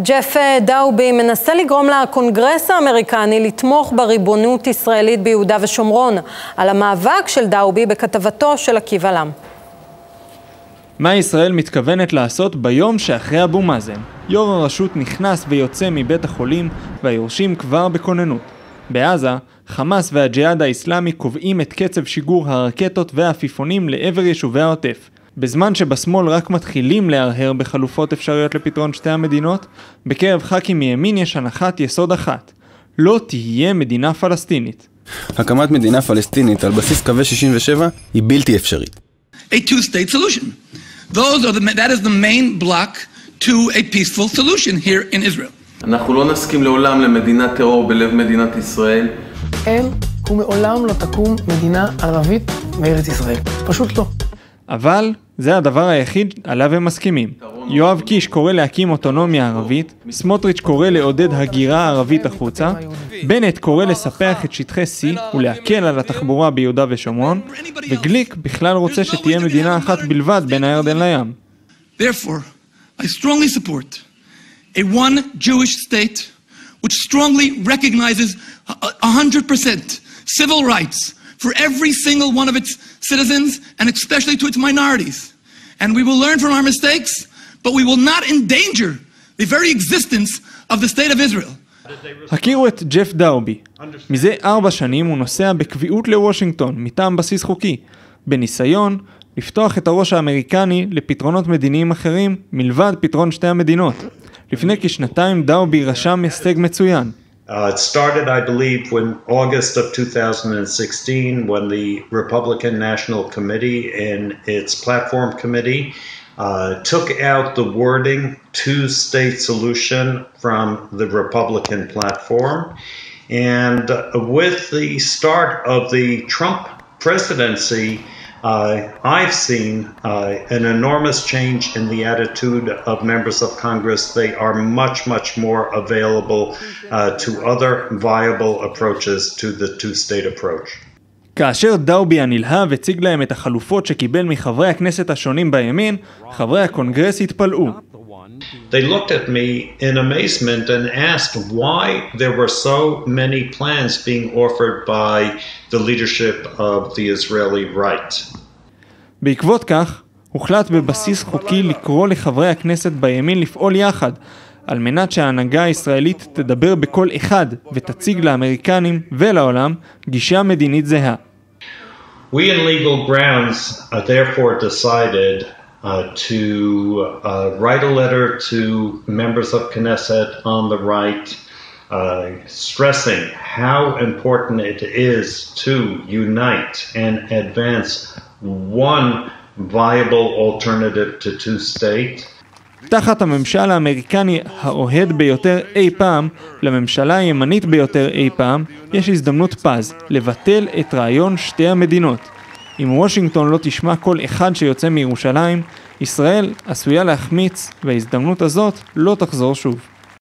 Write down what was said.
ג'ף דאובי מנסה לגרום לקונגרס האמריקני לתמוך בריבונות ישראלית ביהודה ושומרון, על המאבק של דאובי בכתבתו של עקיבא לם. מה ישראל מתכוונת לעשות ביום שאחרי אבו מאזן? יו"ר הרשות נכנס ויוצא מבית החולים והיורשים כבר בכוננות. בעזה, חמאס והג'יהאד האיסלאמי קובעים את קצב שיגור הרקטות והעפיפונים לעבר יישובי העוטף. בזמן שבשמאל רק מתחילים להרהר בחלופות אפשריות לפתרון שתי המדינות, בקרב ח"כים מימין יש הנחת יסוד אחת לא תהיה מדינה פלסטינית. הקמת מדינה פלסטינית על בסיס קווי 67 היא בלתי אפשרית. A two-state solution. Those are the, that is the main block to a peaceful solution here in Israel. אנחנו לא נסכים לעולם למדינת טרור בלב מדינת ישראל. אין ומעולם לא תקום מדינה ערבית בארץ ישראל. פשוט לא. אבל זה הדבר היחיד עליו הם מסכימים. יואב קיש קורא להקים אוטונומיה ערבית, סמוטריץ' קורא לעודד הגירה ערבית החוצה, בנט קורא לספח את שטחי C ולהקל על התחבורה ביהודה ושומרון, וגליק בכלל רוצה שתהיה מדינה אחת בלבד בין הירדן לים. A one Jewish state which strongly recognizes a hundred percent civil rights for every single one of its citizens and especially to its minorities. And we will learn from our mistakes, but we will not endanger the very existence of the state of Israel. הכירו את ג'ף דאובי. מזה ארבע שנים הוא נוסע בקביעות לוושינגטון מטעם בסיס חוקי, בניסיון לפתוח את הראש האמריקני לפתרונות מדיניים אחרים מלבד פתרון שתי המדינות. לפני כשנתיים דאובי רשם הישג מצוין. Uh, it started, I believe, when August of 2016, when the Republican National Committee and its platform committee uh, took out the wording two state solution from the Republican platform. And with the start of the Trump presidency, uh, I've seen uh, an enormous change in the attitude of members of Congress. They are much, much more available uh, to other viable approaches to the two state approach. כאשר דאובי הנלהב הציג להם את החלופות שקיבל מחברי הכנסת השונים בימין, חברי הקונגרס התפלאו. They looked at me in amazement and asked why there were so many plans being offered by the leadership of the Israeli right. בעקבות כך, הוחלט בבסיס חוקי לקרוא לחברי הכנסת בימין לפעול יחד, על מנת שההנהגה הישראלית תדבר בקול אחד ותציג לאמריקנים ולעולם גישה מדינית זהה. We in legal grounds uh, therefore decided uh, to uh, write a letter to members of Knesset on the right, uh, stressing how important it is to unite and advance one viable alternative to two state. תחת הממשל האמריקני האוהד ביותר אי פעם, לממשלה הימנית ביותר אי פעם, יש הזדמנות פז לבטל את רעיון שתי המדינות. אם וושינגטון לא תשמע כל אחד שיוצא מירושלים, ישראל עשויה להחמיץ, וההזדמנות הזאת לא תחזור שוב.